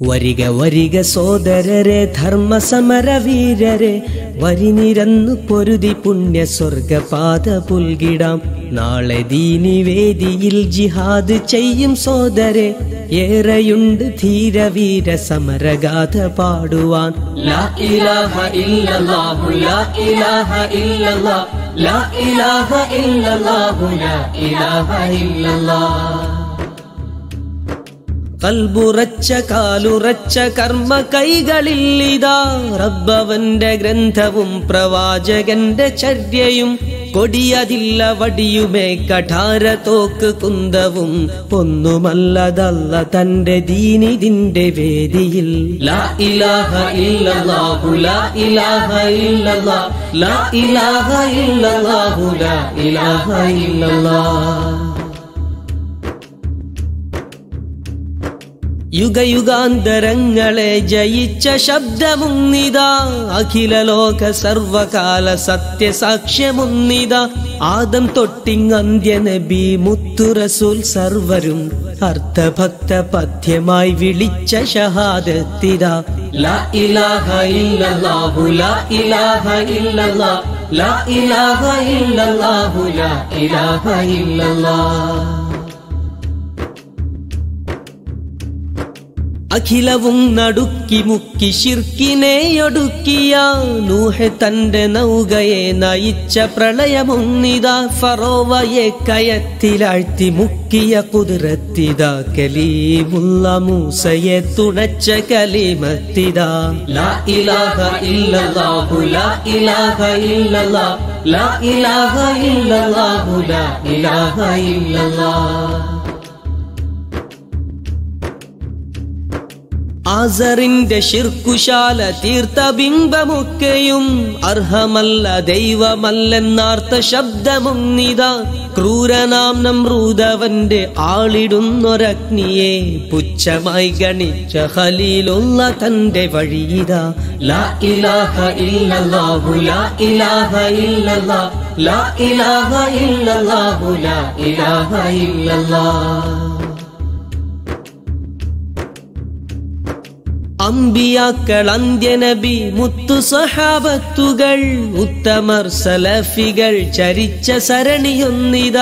വരിക വരിക സോദരരെ ധർമ്മ സമരവീരരെ വരിനിരന്നു പൊരുതി പുണ്യ സ്വർഗപാത പുൽകിടാം. നാളെ ദീനി വേദിയിൽ ജിഹാദ് ചെയ്യും സോദരെ ഏറെയുണ്ട് ധീരവീര സമരഗാഥ പാടുവാൻ. ലാ ഇലാഹ ഇല്ലല്ലാഹു ലാ ഇലാഹ ഇല്ലല്ലാഹ് ലാ ഇലാഹ ഇല്ലല്ലാഹു ലാ ഇലാഹ ഇല്ലല്ലാഹ്. കൽബുറച്ച കാലുറച്ച കർമ്മ കൈകളിൽ ഇതാ റബ്ബവന്റെ ഗ്രന്ഥവും പ്രവാചകന്റെ ചര്യയും. കൊടിയതില്ല വടിയുമേ കഠാര തോക്ക് കുന്തവും. ഒന്നുമല്ലതല്ല തന്റെ ദീനിതിന്റെ വേദിയിൽ. ലാ ഇലാഹ ഇല്ലല്ലാഹു ലാ ഇലാഹ ഇല്ലല്ലാഹ് ലാ ഇലാഹ ലാ ഇലാഹ യുഗയുഗാന്തരങ്ങളെ ജയിച്ച ശബ്ദമുന്നിത. അഖില ലോക സർവകാല സത്യസാക്ഷ്യമുന്നിത. ആദം തൊട്ടിങ്ങന്ത്യ നബി മുത്തുറസൂൽ സർവരും അർത്ഥഭക്ത പദ്യമായി വിളിച്ച ഷഹാദത്തിത ലാ ഇലാഹ ഇല്ലല്ലാഹു ലാ ഇലാഹ ഇല്ലല്ലാഹ് ലാ ഇലാഹ ഇല്ലല്ലാഹു ലാ ഇലാഹ ഇല്ലല്ലാഹ് അഖിലവും നടുക്കി മുക്കി ശിർക്കിനെ ഒടുക്കിയ നൂഹ് തന്റെ നൗകയെ നയിച്ച പ്രളയമൊന്നിതാ ഫറോവയെ കയത്തിലാഴ്ത്തി മുക്കിയ കുതിരത്തിത കലീമുള്ള മൂസയെ തുണച്ച കലീമത്തിതാ. ലാ ഇലാഹ ഇല്ലല്ലാഹു ലാ ഇലാഹ ഇല്ലല്ലാഹ് ലാ ഇലാഹ ഇല്ലല്ലാഹു ലാ ഇലാഹ ആസറിന്റെ ശിർക്കുശാല തീർത്ത ബിംബമൊക്കെയും അർഹമല്ല ദൈവമല്ലെന്നാർത്ത ശബ്ദമുന്നിത. ക്രൂരനാം നമ്രൂതവന്റെ ആളിടുന്നൊരഗ്നിയെ പുച്ഛമായി ഗണിച്ച ഹലീലുള്ള തന്റെ വഴിയിത ലാ ഇലാഹ ഇല്ലല്ലാഹു ലാ ഇലാഹ ഇല്ലല്ലാ ലാ ഇലാഹ ഇല്ലല്ലാഹു ലാ ഇലാഹ ഇല്ലല്ലാഹ് അമ്പിയാക്കൾ അന്ത്യനബി മുത്തു സഹാബത്തുകൾ ഉത്തമർ സലഫികൾ ചരിച്ച സരണിയൊന്നിത.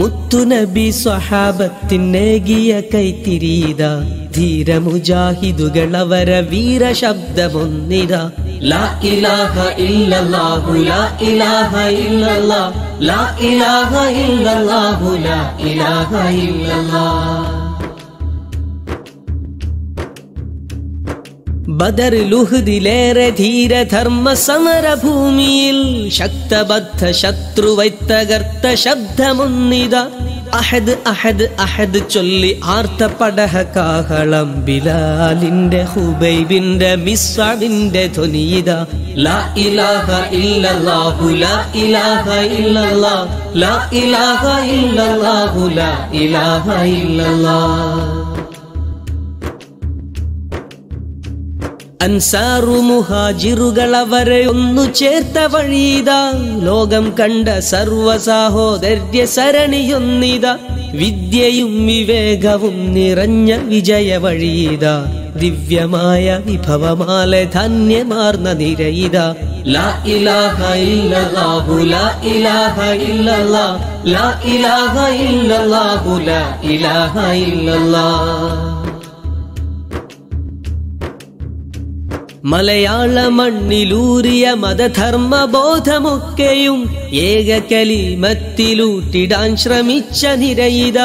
മുത്തുനബി സ്വഹാബത്തിനേകിയ കൈത്തിരീത ധീരമുജാഹിദുകൾ അവര വീരശബ്ദമൊന്നിത. ലാ ഇലാഹ ഇല്ലല്ലാഹു ലാ ഇലാഹ ഇല്ലല്ലാഹ് ലാ ഇലാഹ ഇല്ലല്ലാഹു ലാ ഇലാഹ ഇല്ലല്ലാഹ്. ബദർ ലുഹദിലേറെ ധീരധർമ്മ സമരഭൂമിയിൽ ശക്തബദ്ധ ശത്രുവൈ തകർത്ത ശബ്ദമൊന്നിത അഹദ് അഹദ് അഹദ് ചൊല്ലി ആർത്ത പടഹ കാഹളം ബിലാലിന്റെ ഹുബൈബിന്റെ മിസ്വാബിന്റെ ധ്വനിയിത. ലാ ഇലാഹ ഇല്ലല്ലാഹു ലാ ഇലാഹ ഇല്ലല്ലാ ലാ ഇലാഹ ഇല്ലല്ലാഹു ലാ ഇലാഹ ഇല്ലല്ലാഹ് അൻസാറു മുഹാജിറുകൾ അവരെ ഒന്നു ചേർത്ത വഴിയിത. ലോകം കണ്ട സർവ സാഹോദര്യ സരണിയൊന്നിത. വിദ്യയും വിവേകവും നിറഞ്ഞ വിജയ വഴിയിത. ദിവ്യമായ വിഭവമാല ധന്യമാർന്ന നിരയിത. ലാ ഇലാഹ ഇല്ലല്ലാഹു ലാ ഇലാഹ ഇല്ലല്ലാഹ് ലാ ഇലാഹ ഇല്ലല്ലാഹു ലാ ഇലാഹ ഇല്ലല്ലാഹ് മലയാള മണ്ണിലൂറിയ മതധർമ്മ ബോധമൊക്കെയും ഏക കലിമത്തിലൂട്ടിടാൻ ശ്രമിച്ച നിരയിത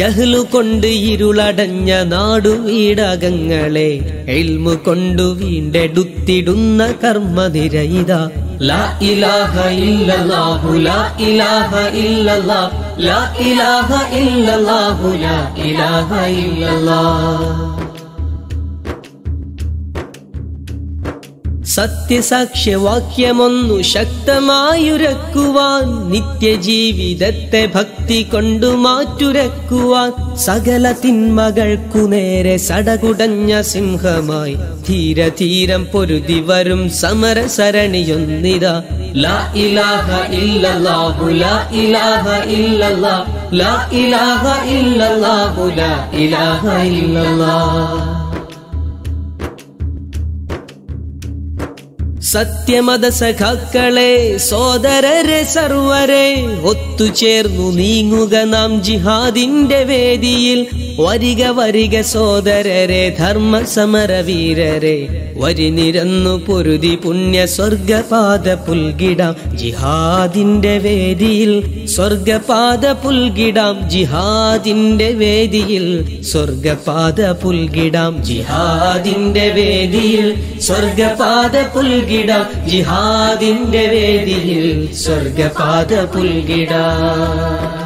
ജഹ്ലു കൊണ്ട് ഇരുളടഞ്ഞ നാടു വീടകങ്ങളെ എൽമു കൊണ്ടു വീണ്ടെടുത്തിടുന്ന കർമ്മ നിരയിത ലാ ഇലാഹ ഇല്ലല്ലാഹു ലാ ഇലാഹ ഇല്ലല്ലാഹ് ലാ ഇലാഹ ഇല്ലല്ലാഹു ലാ ഇലാഹ സത്യസാക്ഷ്യവാക്യമൊന്നു ശക്തമായുരക്കുവാൻ നിത്യജീവിതത്തെ ഭക്തി കൊണ്ടു മാറ്റുരക്കുവാൻ സകല തിന്മകൾക്കു നേരെ സടകുടഞ്ഞ സിംഹമായി ധീര ധീരം പൊരുതി വരും സമരസരണിയൊന്നിത. ലാ ഇലാഹ ഇല്ലല്ലാഹു ലാ ഇലാഹ ഇല്ലല്ലാഹ് ലാ ഇലാഹ ഇല്ലല്ലാഹു ലാ ഇലാഹ ഇല്ലല്ലാഹ് സത്യമത സഖാക്കളെ സോദരരെ സർവരെ ഒത്തുചേർന്നു നീങ്ങുക നാം ജിഹാദിന്റെ വേദിയിൽ. വരിക വരിക സോദരരെ ധർമ്മ സമരവീരരെ വരിനിരന്നു പൊരുതി പുണ്യ സ്വർഗപാത പുൽകിടാം ജിഹാദിന്റെ വേദിയിൽ. സ്വർഗപാത പുൽകിടാം ജിഹാദിന്റെ വേദിയിൽ. സ്വർഗപാത പുൽകിടാം ജിഹാദിന്റെ വേദിയിൽ. സ്വർഗപാത പുൽകിടാം ജിഹാദിന്റെ വേദിയിൽ. സ്വർഗപാത പുൽകിടാം.